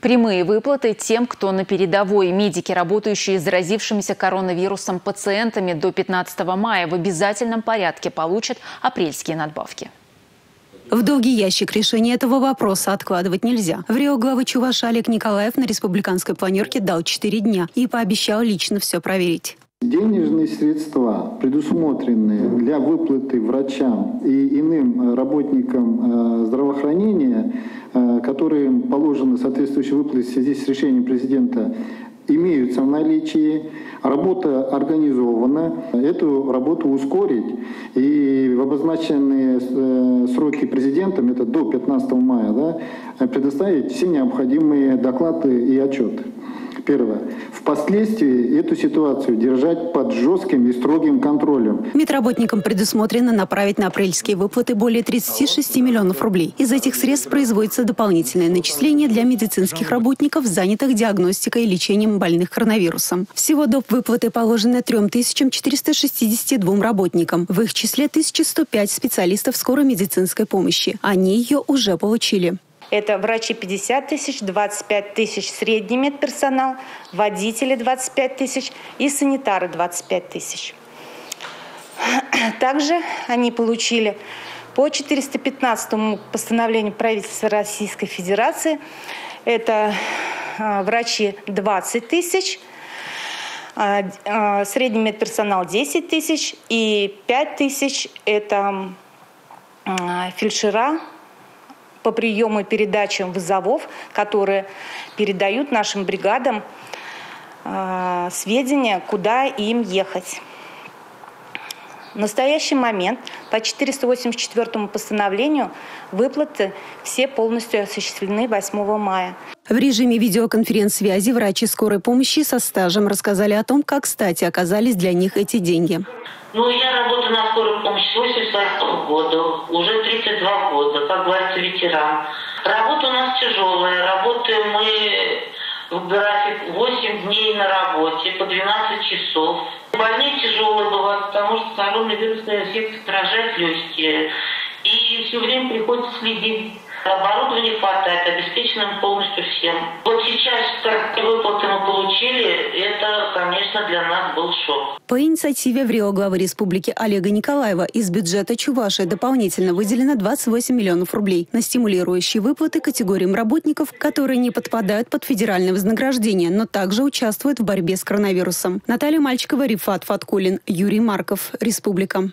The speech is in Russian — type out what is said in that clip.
Прямые выплаты тем, кто на передовой. Медики, работающие с заразившимися коронавирусом пациентами до 15 мая в обязательном порядке получат апрельские надбавки. В долгий ящик решения этого вопроса откладывать нельзя. В Рио главы Чуваш Олег Николаев на республиканской планерке дал 4 дня и пообещал лично все проверить. Денежные средства, предусмотренные для выплаты врачам и иным работникам э, здравоохранения, Э, которые положены соответствующие выплаты в связи с решением президента, имеются в наличии, работа организована, эту работу ускорить и в обозначенные э, сроки президентом, это до 15 мая, да, предоставить все необходимые доклады и отчеты. Первое. Впоследствии эту ситуацию держать под жестким и строгим контролем. Медработникам предусмотрено направить на апрельские выплаты более 36 миллионов рублей. Из этих средств производится дополнительное начисление для медицинских работников, занятых диагностикой и лечением больных коронавирусом. Всего доп. выплаты положены 3462 работникам. В их числе 1105 специалистов скорой медицинской помощи. Они ее уже получили. Это врачи 50 тысяч, 25 тысяч средний медперсонал, водители 25 тысяч и санитары 25 тысяч. Также они получили по 415 постановлению правительства Российской Федерации. Это а, врачи 20 тысяч, а, а, средний медперсонал 10 тысяч и 5 тысяч – это фельдшера по приему и передачам вызовов, которые передают нашим бригадам э, сведения, куда им ехать. В настоящий момент по 484 постановлению выплаты все полностью осуществлены 8 мая. В режиме видеоконференц-связи врачи скорой помощи со стажем рассказали о том, как кстати оказались для них эти деньги. Ну, я работаю на скорой помощи с 82 года, уже 32 года, как говорится, ветеран. Работа у нас тяжелая, работаем мы в график 8 дней на работе по 12 часов. Больнее тяжелые бывают, потому что коронавирусная инфекция поражает легкие. И все время приходится следить Оборудования хватает, обеспечено полностью всем. Вот сейчас, это, для нас был шок. По инициативе в Рио главы республики Олега Николаева из бюджета Чуваши дополнительно выделено 28 миллионов рублей на стимулирующие выплаты категориям работников, которые не подпадают под федеральное вознаграждение, но также участвуют в борьбе с коронавирусом. Наталья Мальчикова, Рифат Фаткулин, Юрий Марков, Республика.